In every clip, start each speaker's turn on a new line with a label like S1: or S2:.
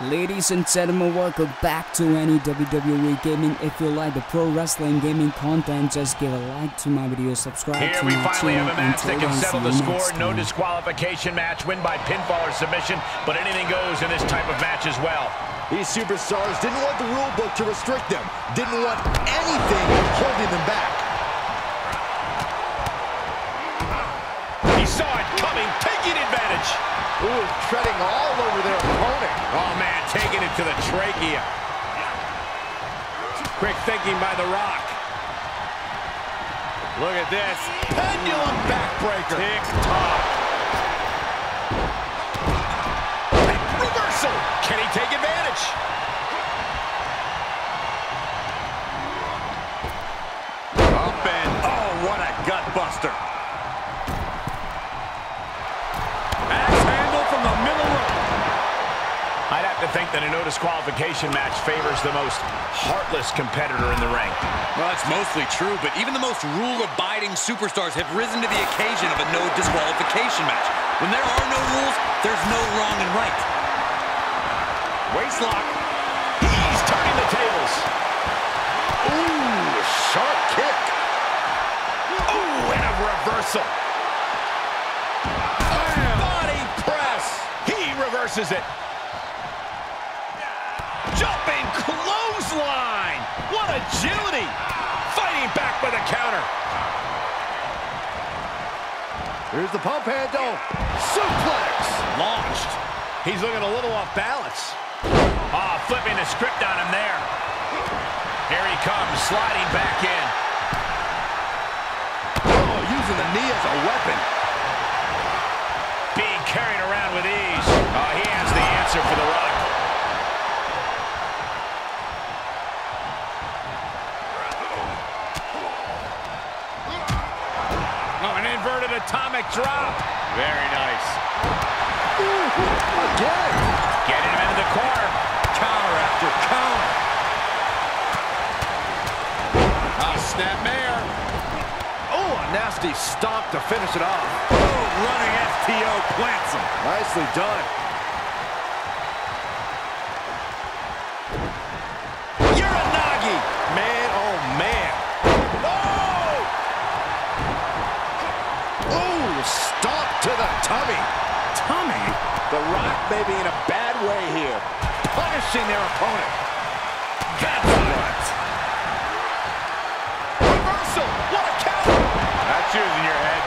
S1: Ladies and gentlemen, welcome back to ANNY WWE Gaming. If you like the pro wrestling gaming content, just give a like to my video, subscribe
S2: Here
S1: to
S2: we
S1: my
S2: finally
S1: channel,
S2: have a match that can settle the score.
S1: next
S2: No disqualification match, win by pinfall or submission, but anything goes in this type of match as well.
S3: These superstars didn't want the rule book to restrict them, didn't want anything holding them back.
S2: He saw it coming, taking advantage.
S3: Ooh, treading all over their opponent.
S2: Oh, man, taking it to the trachea. Quick thinking by The Rock. Look at this.
S3: Pendulum backbreaker.
S2: Tick-tock. Reversal. Can he take advantage? Disqualification match favors the most heartless competitor in the ring.
S4: Well, that's mostly true, but even the most rule-abiding superstars have risen to the occasion of a no disqualification match. When there are no rules, there's no wrong and right.
S2: Waistlock. He's turning the tables.
S3: Ooh, sharp kick.
S2: Ooh, and a reversal. Body press. He reverses it. Agility. Fighting back with a counter.
S3: Here's the pump handle. Suplex.
S2: Launched. He's looking a little off balance. Ah, flipping the script on him there. Here he comes, sliding back in.
S3: Oh, using the knee as a weapon.
S2: Atomic drop. Very nice.
S3: Again.
S2: Getting him into the corner. Counter after counter. Ah, snap mare.
S3: Oh, a nasty stomp to finish it off.
S2: Oh, running FTO plants him.
S3: Nicely done. To the tummy.
S2: Tummy.
S3: The Rock may be in a bad way here. Punishing their opponent.
S2: That's what. Reversal. What a counter. That's yours in your head.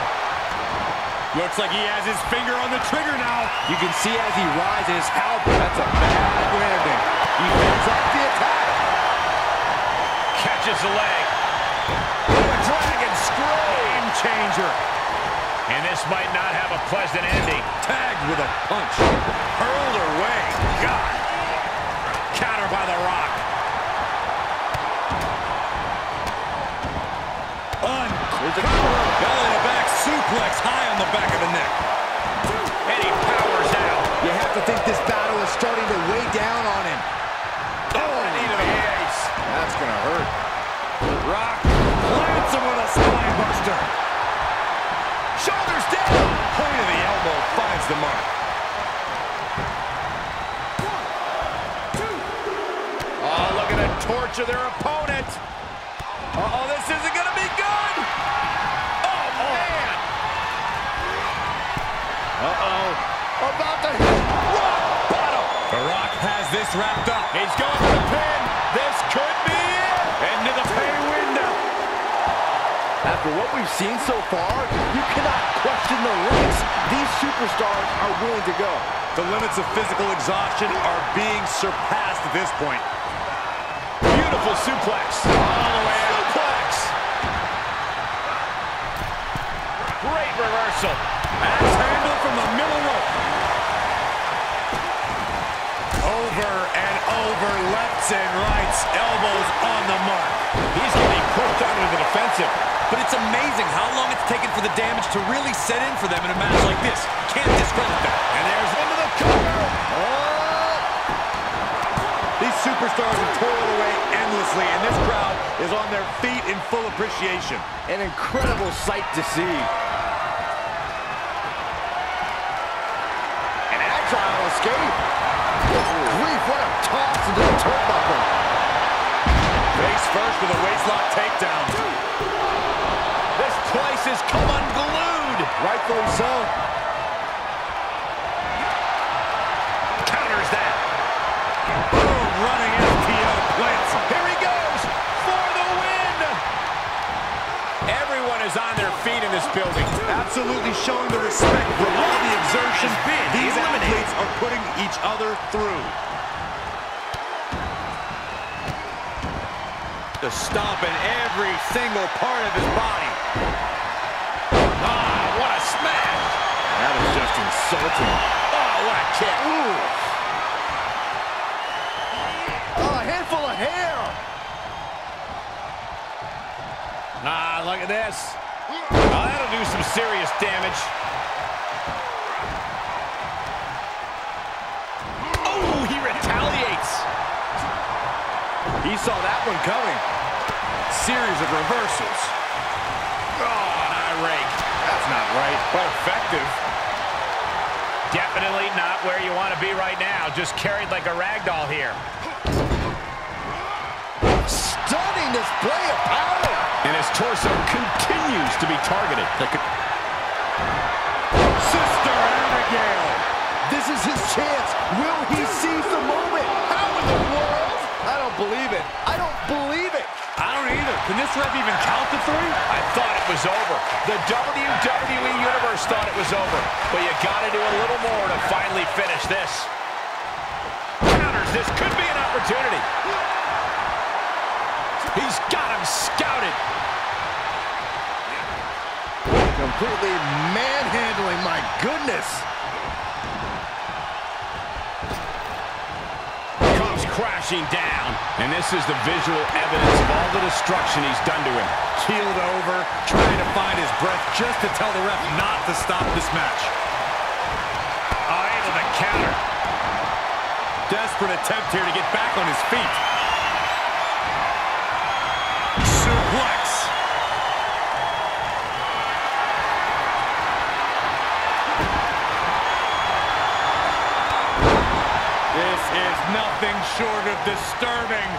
S2: Looks like he has his finger on the trigger now.
S3: You can see as he rises how that's a bad landing. He fends off the attack.
S2: Catches the leg. A dragon scream changer. And this might not have a pleasant ending. Tagged with a punch. Hurled away. God. Counter by The Rock. Uncovered. Belly to back suplex high on the back of the neck. Torture their opponent. Uh-oh, this isn't going to be good. Oh, oh, man. Uh-oh. About to hit rock bottom. The Rock has this wrapped up. He's going for the pin. This could be it. Into the pay window.
S3: After what we've seen so far, you cannot question the lengths these superstars are willing to go.
S2: The limits of physical exhaustion are being surpassed at this point. Beautiful suplex. All the way out. Suplex. Great reversal. Axe handle from the middle rope. Over and over, lefts and rights, elbows on the mark. He's getting pushed out into the defensive.
S4: But it's amazing how long it's taken for the damage to really set in for them in a match like this. Can't discredit that.
S2: And there's into the cover.
S3: Oh!
S2: These superstars have toiled endlessly, and this crowd is on their feet in full appreciation.
S3: An incredible sight to see. An agile escape. Grief, tossed into the turnbuckle.
S2: Face first with a waistlock takedown. This place has come unglued.
S3: Rightfully so.
S2: Is on their feet in this building.
S5: Absolutely showing the respect for all the exertion these athletes are putting each other through.
S2: The stomp in every single part of his body. Ah, what a smash.
S3: That is just insulting.
S2: Oh, what a kick.
S3: Oh, a handful of hair.
S2: Ah, look at this. Do some serious damage. Oh, he retaliates.
S3: He saw that one coming.
S5: Series of reversals.
S2: Oh, an eye rake. That's not right, but effective. Definitely not where you want to be right now. Just carried like a rag doll here.
S3: Stunning display of power.
S2: And his torso continues to be targeted.
S5: Sister Abigail.
S3: This is his chance. Will he seize the moment? How in the world? I don't believe it. I don't believe it.
S5: I don't either. Can this ref even count the three?
S2: I thought it was over. The WWE Universe thought it was over. But you got to do a little more to finally finish this. Counters. This could be an opportunity. He's got him scouted.
S3: Completely manhandling, my goodness.
S2: Comes crashing down. And this is the visual evidence of all the destruction he's done to him.
S5: Keeled over, trying to find his breath just to tell the ref not to stop this match.
S2: Able to counter.
S5: Desperate attempt here to get back on his feet. Suplex. Short of disturbing.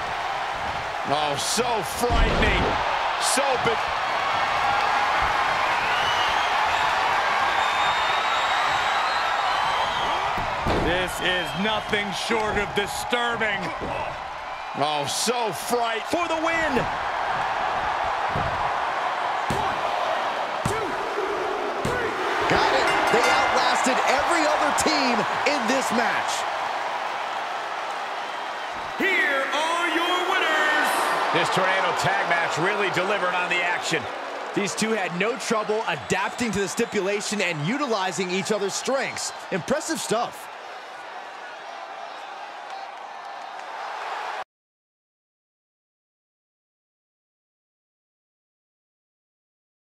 S2: Oh, so frightening. So big.
S5: This is nothing short of disturbing.
S2: Oh, so fright for the win.
S3: Got it. They outlasted every other team in this match.
S2: This tornado tag match really delivered on the action.
S3: These two had no trouble adapting to the stipulation and utilizing each other's strengths. Impressive stuff.